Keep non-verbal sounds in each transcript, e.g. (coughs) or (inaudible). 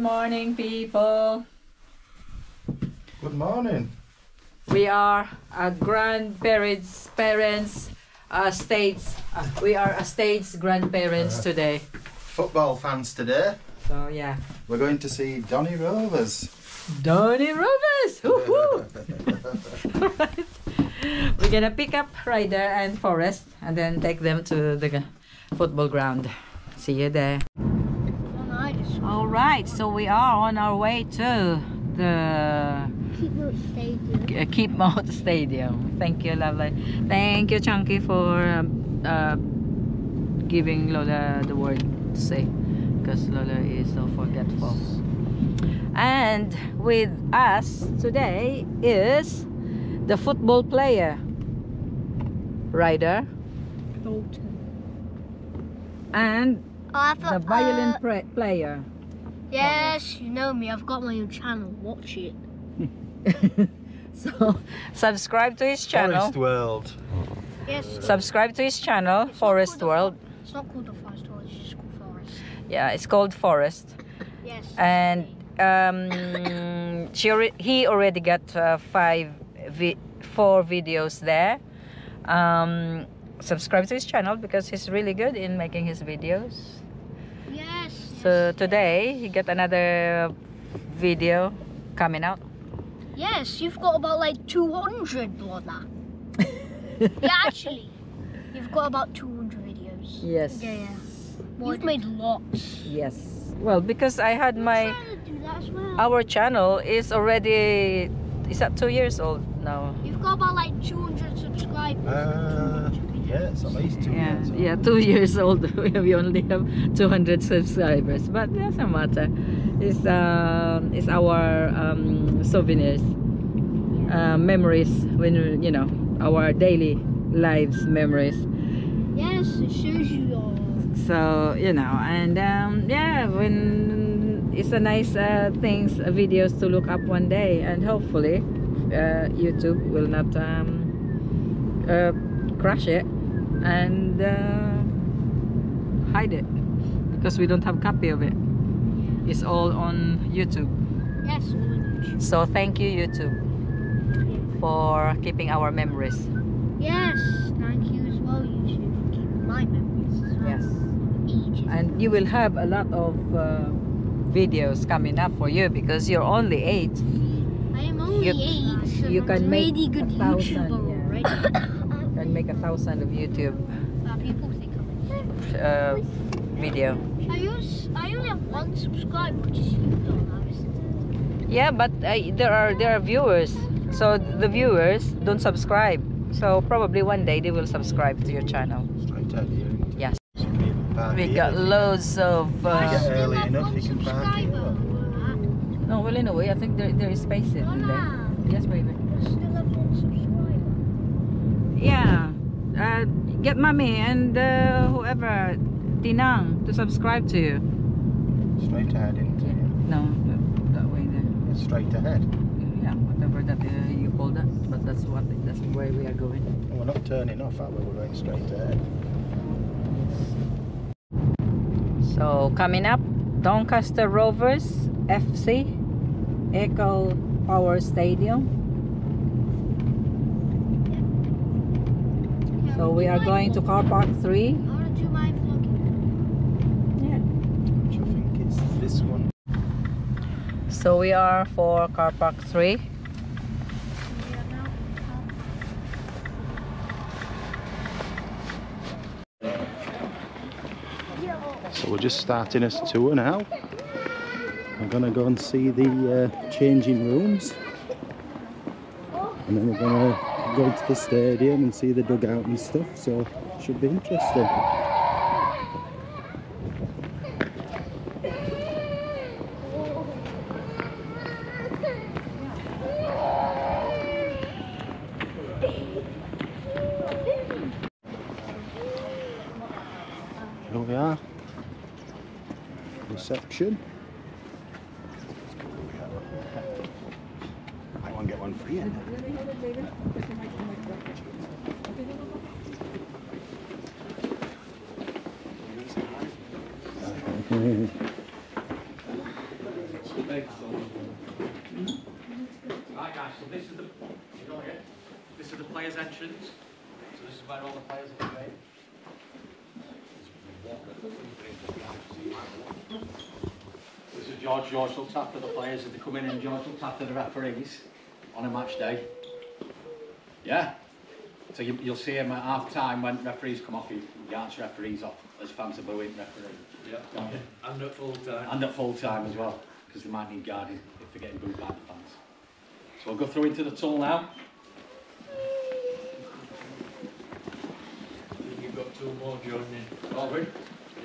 morning, people. Good morning. We are a grandparents, parents, uh, states. Uh, we are a states grandparents Uh. today. Football fans today. So yeah, We're going to see Donny Rovers. Donny Rovers. (laughs) Woo-hoo. Alright. We're gonna pick up Ryder and Forrest and then take them to the football ground. See you there. All right, so we are on our way to the uh, Keepmoat Stadium. Thank you, lovely. Thank you, Chunky, for um, uh, giving Lola the word to say because Lola is so forgetful. And with us today is the football player, Ryder, and the violin pra- player. Yes, you know me. I've got my own channel. Watch it. (laughs) So subscribe to his channel. Forrest World. Yes. Subscribe to his channel, Forrest World. It's not called the Forrest World. It's just called Forrest. Yeah, it's called Forrest. Yes. and um, (coughs) she alre- he already got uh, five vi- four videos there um, subscribe to his channel because he's really good in making his videos yes. So today you got another video coming out Yes, you've got about like 200 Lorna. (laughs) yeah, actually, you've got about 200 videos. yes Yeah, yeah. You've made lots. yes well because i had my I'm trying to do that as well. our channel is already is that two years old now You've got about like 200 subscribers. Uh, 200 videos. yeah, it's at least two yeah, years. old. yeah, two (laughs) years old. (laughs) we only have 200 subscribers, but doesn't matter. It's um, it's our um, souvenirs, uh, memories when you know our daily lives memories. Yes, it shows you your. So you know, and um, yeah, when it's a nice uh, things, uh, videos to look up one day, and hopefully uh, YouTube will not um, uh, crash it and uh, hide it because we don't have a copy of it. It's all on YouTube. Yes, all on YouTube. So thank you YouTube for keeping our memories. Yes, thank you as well, YouTube, for keeping my memories as well. Yes. And you will have a lot of uh, videos coming up for you because you're only eight I am only you- eight. So you can make really good a thousand, YouTuber yeah. already. (coughs) can make a thousand of youtube Uh, people think I'm video I use I only have one subscriber, which is you, Donna, yeah but uh, there are there are viewers so the viewers don't subscribe so probably one day they will subscribe to your channel Straight out here. isn't it? Yes. You can even park we got loads of it? I uh, get still early have enough, one you can park subscriber. here. Donna. no well in a way i think there, there is space in there yes baby I still have one subscriber. Yeah uh, get mommy and uh, whoever tinang to subscribe to you Straight ahead, isn't it? no that, that way there straight ahead. yeah whatever that uh, you call that but that's what that's where we are going we're not turning off, are we? We're going straight ahead. so coming up doncaster rovers fc echo power stadium so we are going to car park 3 I want to do my vlogging. yeah Which I think is this one. so we are for car park 3 We are now. So we're just starting a tour now. We're gonna go and see the uh, changing rooms, and then we're gonna go to the stadium and see the dugout and stuff. So should be interesting. Here we are. Reception. I want to get one for you. Right guys, so this is the, you go here. This is the players' entrance. So this is all the players are playing. This is George. George looks after the players as they come in and George looks after the referees on a match day. Yeah? So you, you'll see him at half time when referees come off, he yards referees off as fans are booing referee. Yeah. And at full time. And at full time as well, because they might need guarding if they're getting booed by the fans. So we'll go through into the tunnel now. You've got two more joining. All good?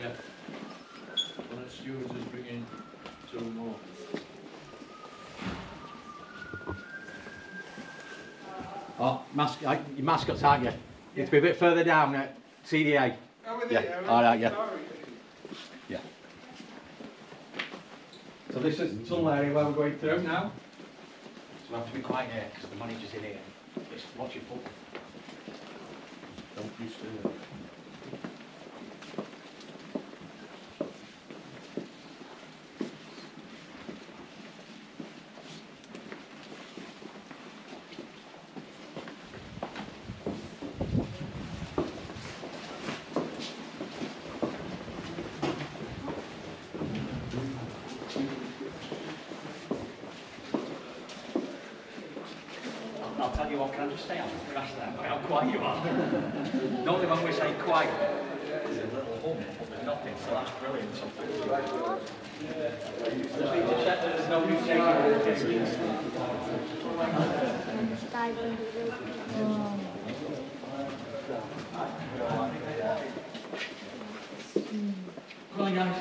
Yeah. One of the stewards is bringing two more. Oh, mas- uh, your mascots, aren't you? You need to be a bit further down at CDA. Yeah, all right, yeah. Yeah. So this is the tunnel area where we're going through now. So we have to be quiet here because the manager's in here. Just watch your foot. Don't be still. I'll, I'll tell you what, can I just stay on the rest of that? How quiet you are. (laughs) Normally when we say quiet, there's a little hum, but there's nothing, so that's brilliant sometimes. Just need to check that there's nobody taking Come on guys.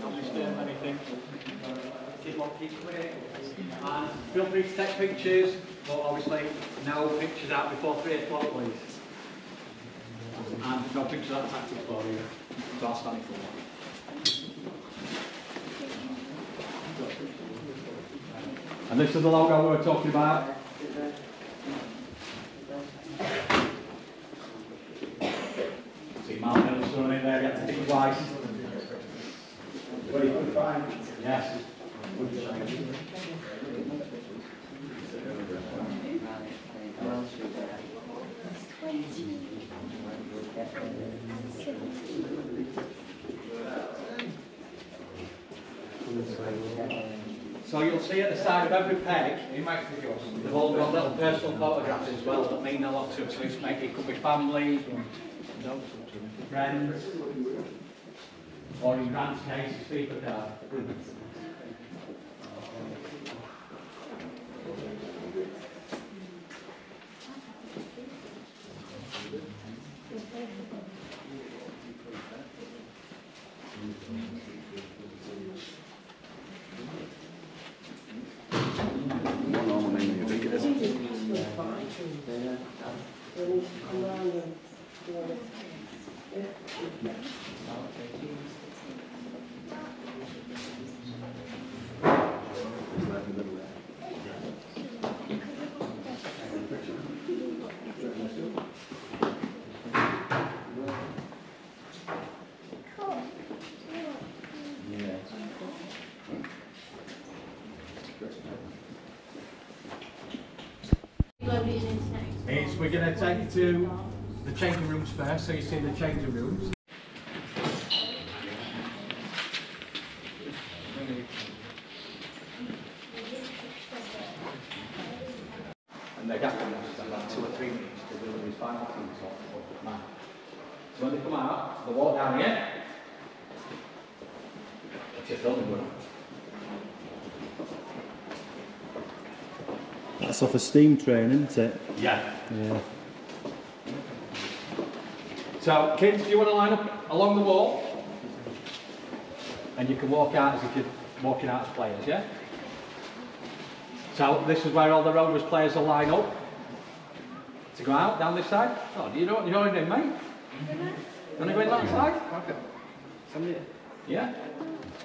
Don't disturb anything. Keep on keep quiet. And feel free to take pictures, but obviously no pictures out before three o'clock, please. And no pictures out of tactics for you. So I'll stand for. And this is the logo we were talking about. See Mark Nelson in there, you have to think twice. What you could find? Yes. So you'll see at the side of every peg, they've all got little personal photographs as well that mean a lot to make, it could be family, friends, or in Grant's case, it's people card. It's, we're going to take you to the changing rooms first, so you see the changing rooms. And they have to have like two or three minutes to do these final things off of the map. So when they come out, they walk down here. It's your filming going on. That's off a steam train, isn't it? Yeah. Yeah. So, kids, do you want to line up along the wall? And you can walk out as if you're walking out as players, yeah? So, this is where all the Rovers players will line up to go out down this side. Oh, do you know what you're doing, mate? Want to go in that side? Somebody- Yeah.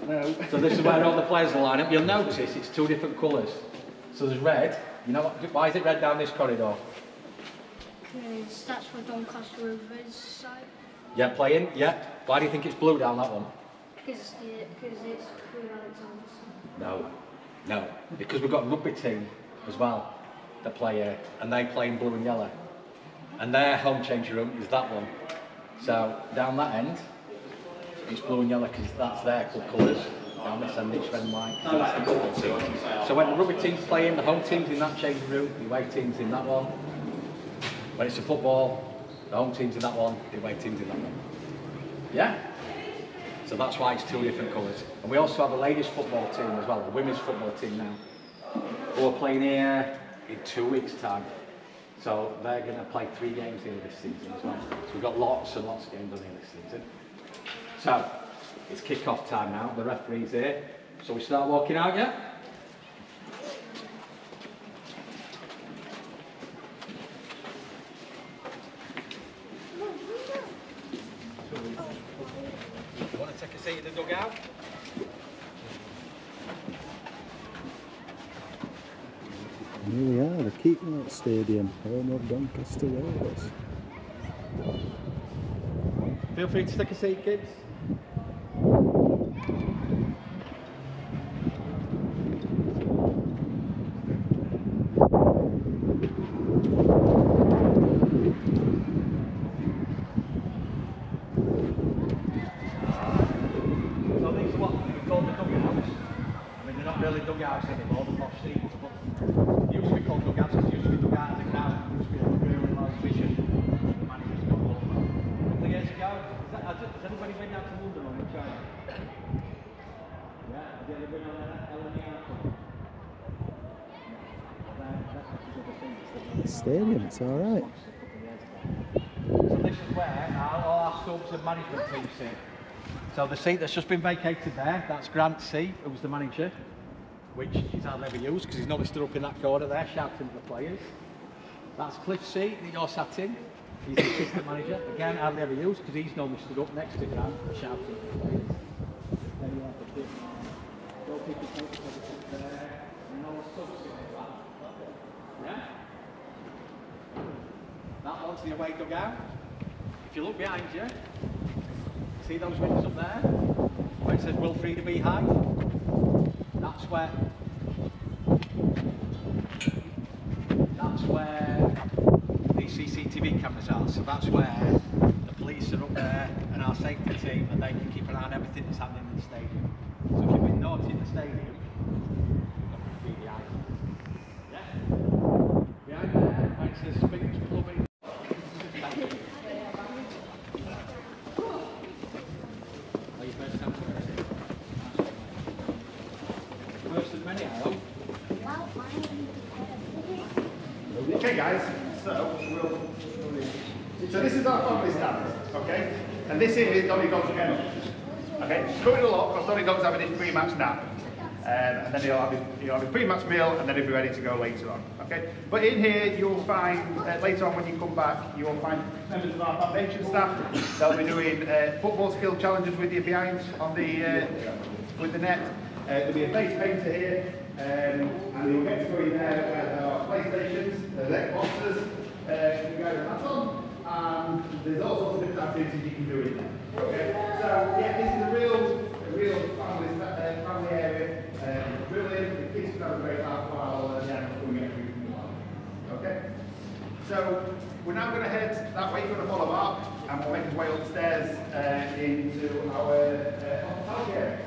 No. So this is where all the players will line up. You'll notice it's two different colours. So there's red. You know what, why is it red down this corridor? Because that's for Doncaster Rovers side. Yeah, playing. Yeah. Why do you think it's blue down that one? Because because it's Crewe Alexandra's. No, no, because we've got a rugby team as well that play here, and they play in blue and yellow, and their home changing room is that one. So down that end, it's blue and yellow because that's their club colours. The. So when the rugby team's playing, the home team's in that changing room, the away team's in that one. When it's a football, the home team's in that one, the away team's in that one. Yeah? So that's why it's two different colours. And we also have a ladies football team as well, a women's football team now, who are playing here in two weeks' time. So they're going to play three games here this season as well. So we've got lots and lots of games on here this season. So it's kick-off time now. The referee's here. So we start walking out, yeah? Want to take a seat in the dugout? And here we are, the Keepmoat Stadium, home of Doncaster Rovers. Feel free to take a seat, kids. So these are what we call the dugouts. I mean, they're not really dugouts anymore, they're posh seats, but they used to be called dugouts because they used to be dug out of the ground. It used to be a really large vision. The managers got all of them. A couple of years ago, is that, has, has anybody been down to London or in China? Yeah, have you ever been on an LNE airport? Stadium, it's alright. So this is where our, all our subs and management team sit. So the seat that's just been vacated there, that's Grant's seat, who was the manager, which he's hardly ever used because he's normally stood up in that corner there shouting at the players. That's Cliff's seat that you're sat in. He's the assistant manager. Again, hardly ever used because he's normally stood up next to Grant shouting at the players. Then you have the all the. Yeah? That one's the away dugout. If you look behind you, see those windows up there? Where it says Wilfreda Beehive? That's where that's where the CCTV cameras are. So that's where the police are up there and our safety team and they can keep an eye on everything that's happening in the stadium. So if you've been naughty in the stadium, you've got to be behind. Yeah? Behind there, where it says Spinach Clubbing. Are you first time First of many, I hope. Okay, guys. So we'll. So this is our family stand, okay? And this here is Donny Dog's kennel. Okay, coming along because Donny Dog's having his pre-match nap. Um, and then he'll have, his, he'll have pre-match meal and then he'll be ready to go later on. Okay, but in here you'll find uh, later on when you come back you'll find members of our foundation staff. They'll be doing uh, football skill challenges with you behind on the uh, with the net. Uh, there'll be a face painter here, um, and you'll get to go in there where there are PlayStations, there's Xboxes, uh, you guys have on, and there's all sorts of different activities you can do in there. Okay, so yeah, this is a real, a real family, uh. The kids can have a great laugh while the animals coming. Okay. So we're now going to head that way for the follow up, and we'll make our way upstairs uh, into our uh, area.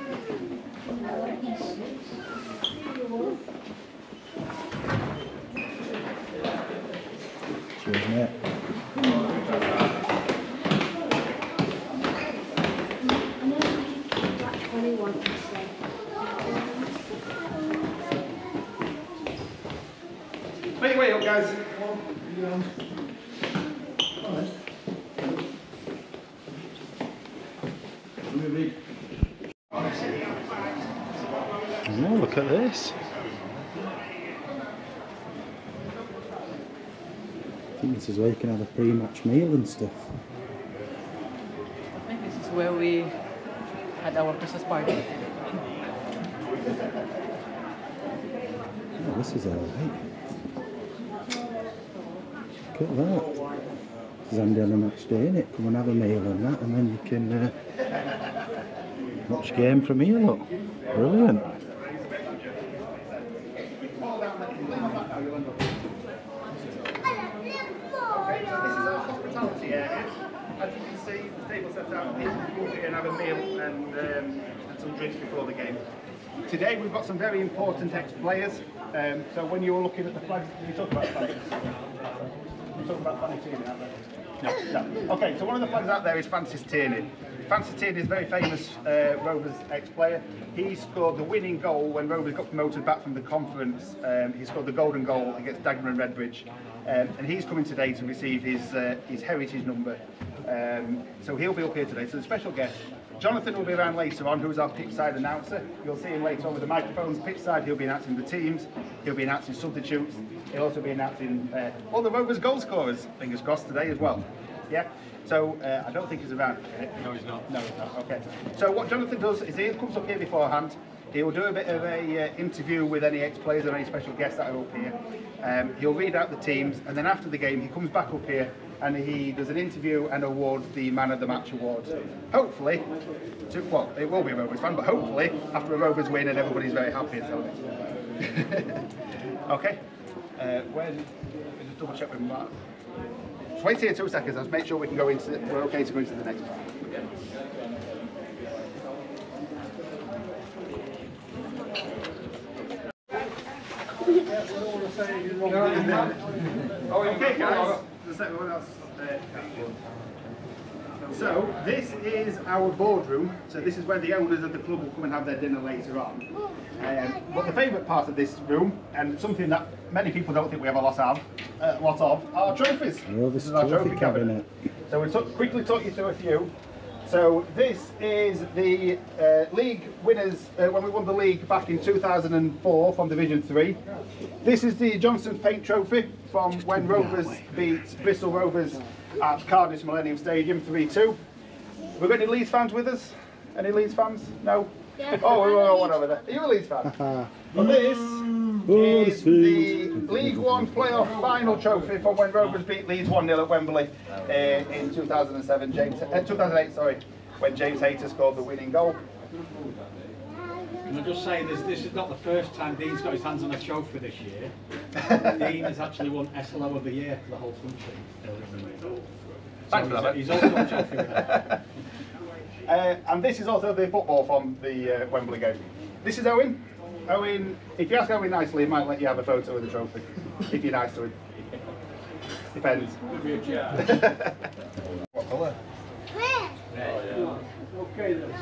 Agora, I think this is where you can have a pre-match meal and stuff. I think this is where we had our Christmas party. Oh, this is alright. Look at that. This is handy on a match day, innit? Come and have a meal and that, and then you can uh, watch game from here, look. Brilliant. This is our hospitality area. As you can see, the table set out here. People come here and have a meal and, um, and some drinks before the game. Today we've got some very important ex-players. Um, so when you're looking at the flags, you talk about flags. You talk about Fanny Tierney? No. no. Okay, so one of the flags out there is Francis Tierney. Francis Tierney is a very famous uh, Rovers ex-player. He scored the winning goal when Rovers got promoted back from the conference. Um, he scored the golden goal against Dagenham and Redbridge. Um, and he's coming today to receive his uh, his heritage number. Um, so he'll be up here today. So the special guest, Jonathan will be around later on, who's our pitch side announcer. You'll see him later on with the microphones. Pitch side, he'll be announcing the teams. He'll be announcing substitutes. He'll also be announcing uh, all the Rovers goal scorers. Fingers crossed today as well. Yeah. So uh, I don't think he's around. No, he's not. No, he's not. Okay. So what Jonathan does is he comes up here beforehand. He will do a bit of a uh, interview with any ex-players or any special guests that are up here. Um, he'll read out the teams, and then after the game, he comes back up here and he does an interview and awards the Man of the Match award. Hopefully, to, well, it will be a Rovers fan, but hopefully after a Rovers win and everybody's very happy. So. (laughs) okay. Uh? Just double check with Mark. Just wait here two seconds. Let's make sure we can go into. We're okay to go into the next part. Oh, okay, guys. Does everyone else? So this is our boardroom. So this is where the owners of the club will come and have their dinner later on. Um, but the favourite part of this room, and something that many people don't think we have a lot of, uh, lot of, are trophies. This is our trophy cabinet. So we'll quickly talk you through a few. So this is the uh, league winners uh, when we won the league back in 2004 from Division 3. This is the Johnstone's Paint Trophy from when Rovers beat Bristol Rovers at Cardiff Millennium Stadium 3-2. We've got any Leeds fans with us? Any Leeds fans? No? Yeah. Oh, we've got one over there. Are you a Leeds fan? (laughs) Well, this is the League One playoff final trophy from when Rovers beat Leeds 1 0 at Wembley uh, in 2007. James, uh, 2008, sorry, when James Hayter scored the winning goal. Can I just say this, this is not the first time Dean's got his hands on a trophy this year. (laughs) Dean has actually won SLO of the year for the whole country. Thanks for So that, he's, mate. he's also a trophy winner. (laughs) Uh, and this is also the football from the uh, Wembley game. This is Owen. Owen, if you ask Owen nicely, he might let you have a photo with the trophy. if you're nice to him. Depends. (laughs) what colour? Okay then.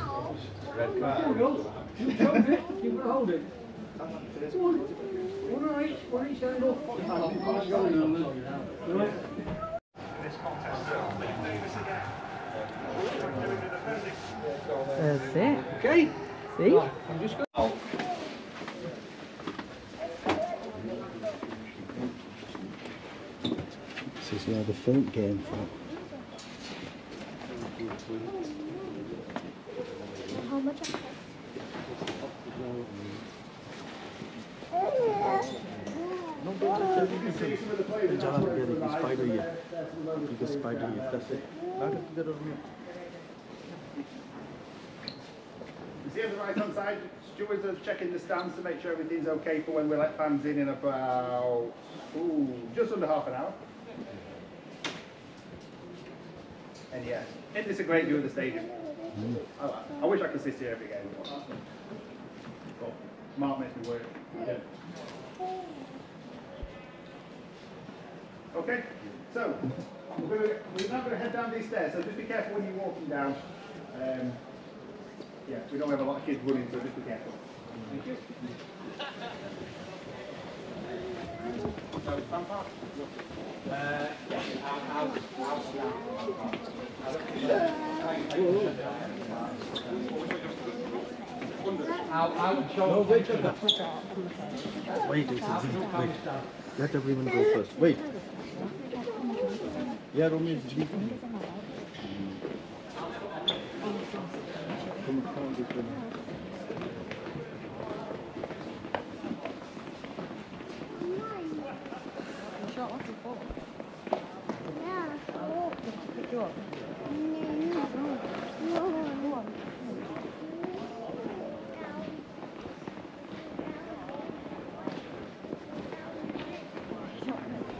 Red card. You hold it, you can hold it. One on each, one each end Right. That's it. Okay. See? I'm just going. Is where the film came from. How much? You see on the right hand side, stewards are checking the stands to make sure everything's okay for when we let fans in in about ooh, just under half an hour. And yeah, this a great view of the stadium? I, I wish I could sit here every game. But Mark makes me work. Okay, so we're, we're now going to head down these stairs, so just be careful when you're walking down. Um, yeah, we don't have a lot of kids running, so just be careful. Thank you. I'll, Wait, wait. Let everyone go first. Wait. Yeah, Romeo, did you Come, come on, this way.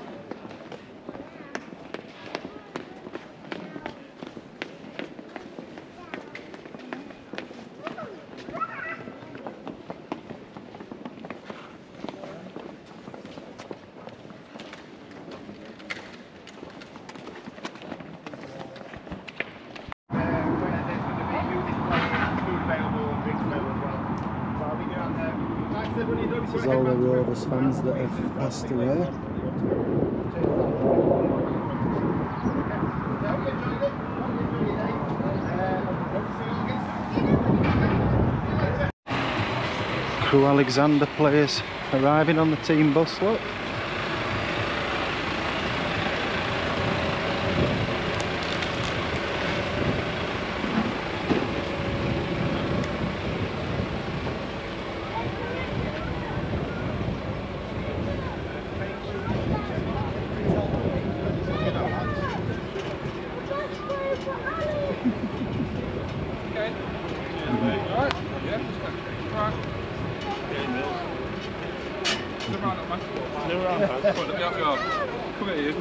Uh, when there's going to be music playing and food available and drinks available as well. So I'll be down there. Like I said, when you do, This is Rovers fans that have passed away. Crewe Alexandra players arriving on the team bus, look.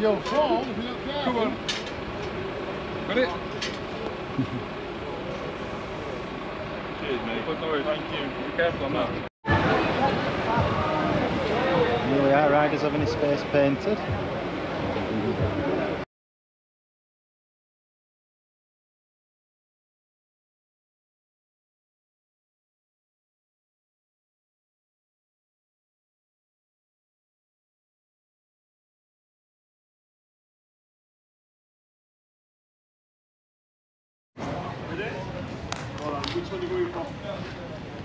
Yo, fall if you don't care. Come on. Got it? Cheers, mate. Good noise. Thank you. Be careful on that. Here we are, Riders having his face painted. Which one are you going for?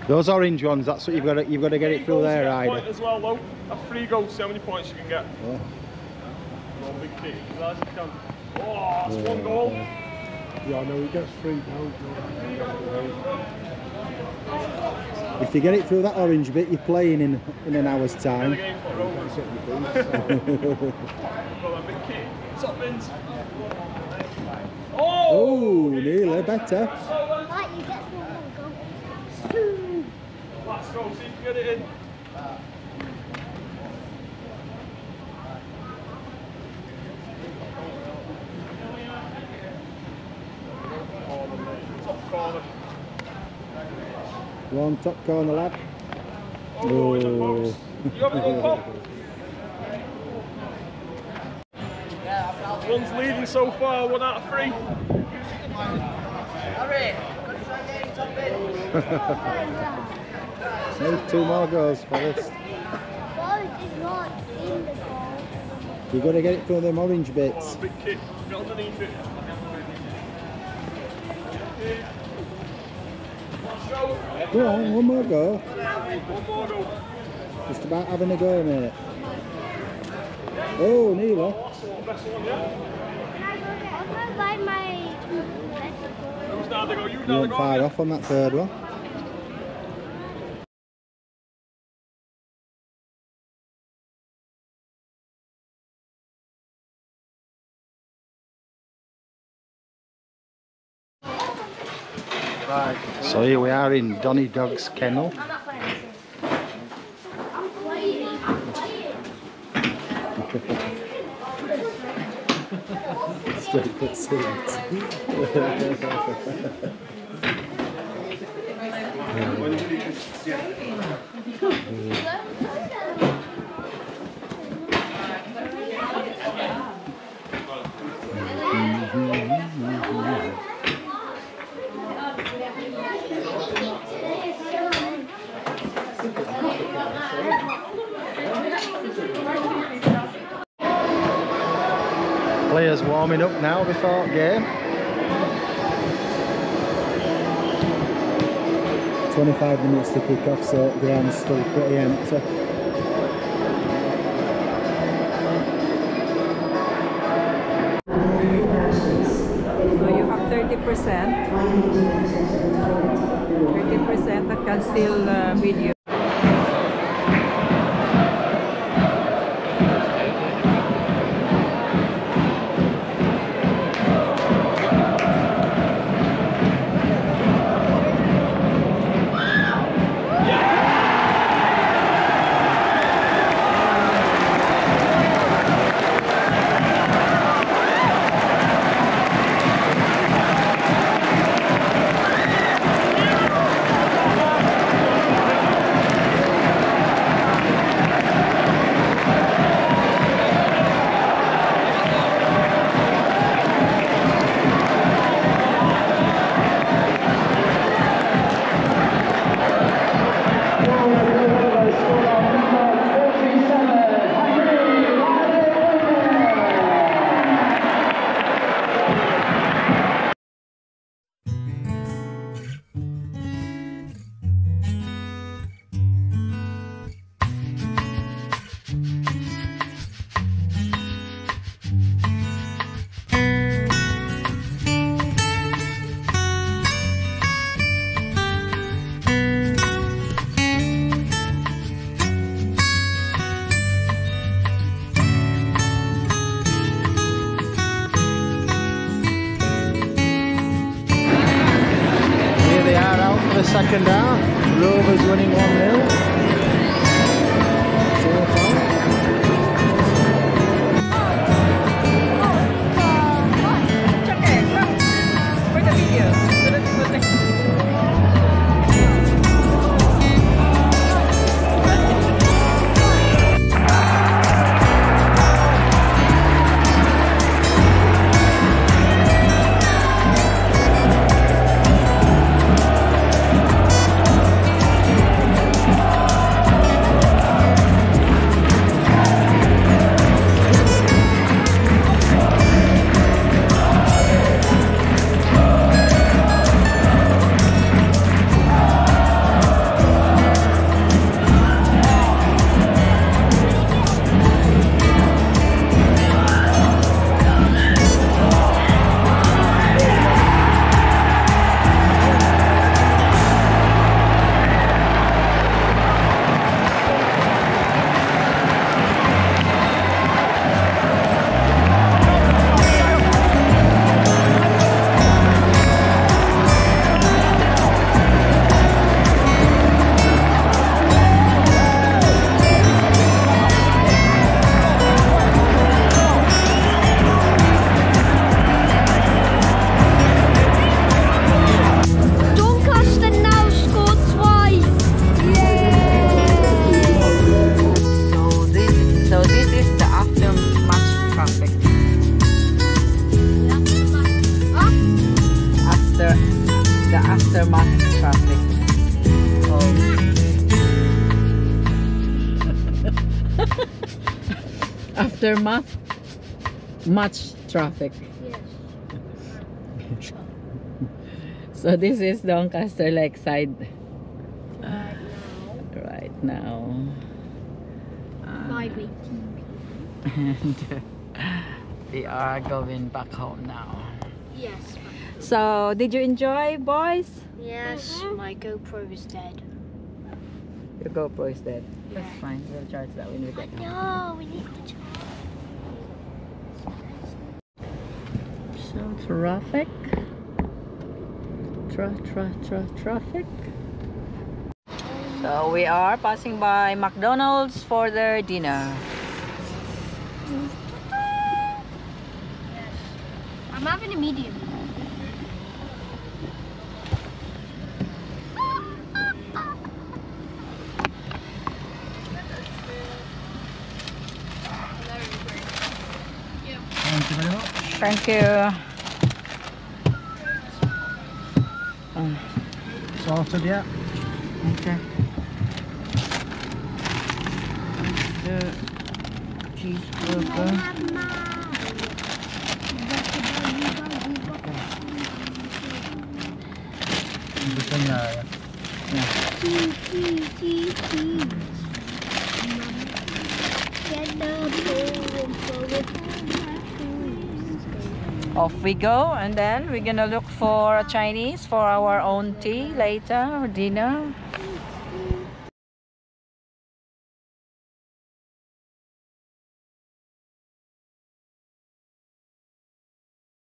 Those orange ones, that's what you've got to, you've got to get it through there, Point Ryder. as well, though. A free goal, see how many points you can get. Yeah. Go big kick. As hard as you can. Oh, that's one goal. Yeah, I know he gets free now. If you get it through that orange bit, you're playing in, in an hour's time. game for Rovers. Go on, big kick. Top bins. Oh! Oh, nearly, better. Right, you get. Let's go, see if you can get it in. Top corner. One top corner, lad. Oh, in the Oh. box. You have a go, Pop. One's leading so far, one out of three. No, two more goals for this. Ball is not in the ball. You've got to get it through them orange bits. Get go. Go on, one more go. More go. Just about having a go, mate. Oh, one, best? I'm gonna buy my. Who's now they go? You weren't yeah? off on that third one. So here we are in Donny Dog's kennel. (laughs) I'm not Players warming up now before game. 25 minutes to kick off, so the ground's still pretty empty. Aftermath much traffic. Yes. So this is Doncaster Lakeside right now. Five eighteen. (laughs) and we are going back home now. Yes. So, did you enjoy, boys? Yes, mm-hmm. my GoPro is dead. Your GoPro is dead. That's fine. We'll charge that when we get home. No, we need to charge. So, traffic. Tra, tra, tra, traffic. So, we are passing by McDonald's for their dinner. I'm having a medium. Thank you very much. Thank you. Sorted, yeah. Okay. The cheeseburger. Off we go, and then we're gonna look for a Chinese for our own tea later or dinner.